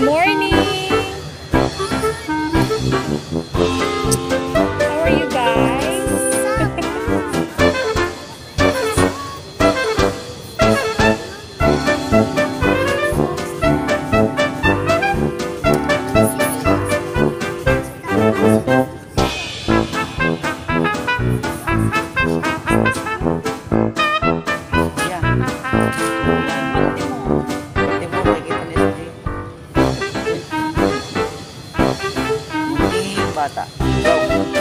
Good morning! How are you guys? yeah. Bata. Go.